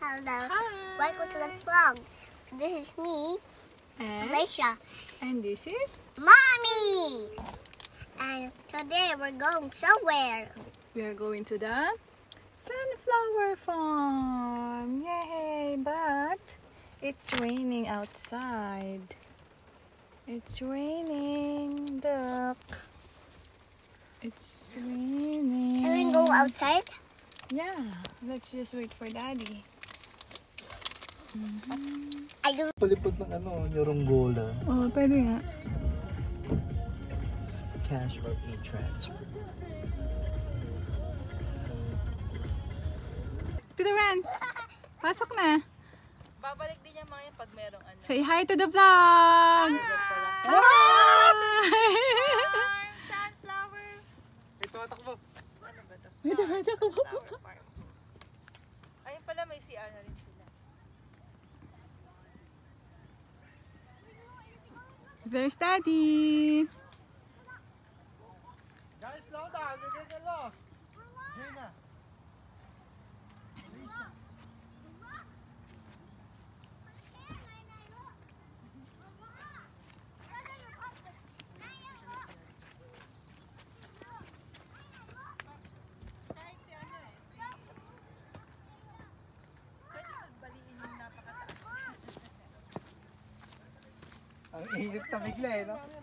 Hello. Hi. Welcome to the vlog. This is me, And, Malaysia. and this is? Mommy! And today we're going somewhere. We are going to the sunflower farm. Yay! But it's raining outside. It's raining. Look. It's raining. Can we go outside? Yeah. Let's just wait for daddy. I don't Palipad ng ano, yung gola. Oh, pwede nga. Cash or e-transfer. Tito Rance, pasok na. Babalik din niya mga yan pag merong ano. Say hi to the vlog! Hi! Sunflower! May dumada ka ba? Ayun pala may CR na rin sila. There's Daddy! Guys, slow down. You're getting lost. Ang init na bigla eh, no?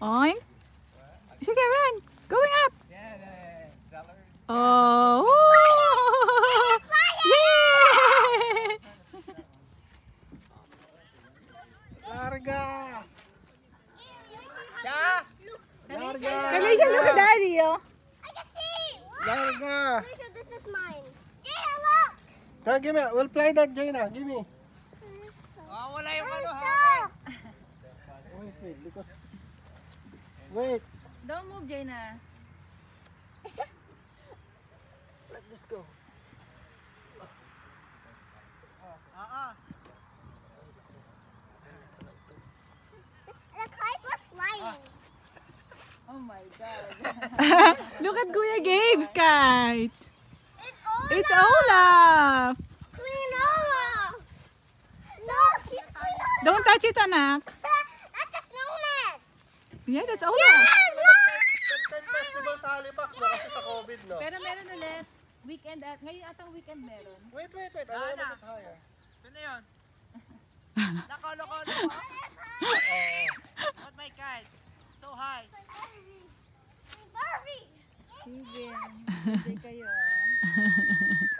Oink. Sige, run. Going up. Oh. woo! Yay! Larga! Siya! Larga! Kalisha, look at daddy, oh. I can see. Larga! Look, this is mine. Yeah, look. Come, give me. We'll play that, Jaina. Give me. Ah, wala yung ano Wait, wait. Because... Wait. Don't move, Jaina. Let this go. Ah, ah. The kite was flying. Oh my God. look at Kuya Gabe's kite. It's Olaf. It's Olaf. Queen Olaf. No, she's Queen Olaf. Don't touch it, anak. Yeah, that's Yeah, Olaf. look. Content festival sa Halifax, no? Kasi sa COVID, no? Pero meron ulit. Weekend at, ngayon atang weekend meron. Wait, wait, wait. Wanna na. Ano yun? Nako, nako, nako. Not my kind. So high. Barbie. Steven, hindi kayo ah.